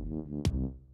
Mm-hmm.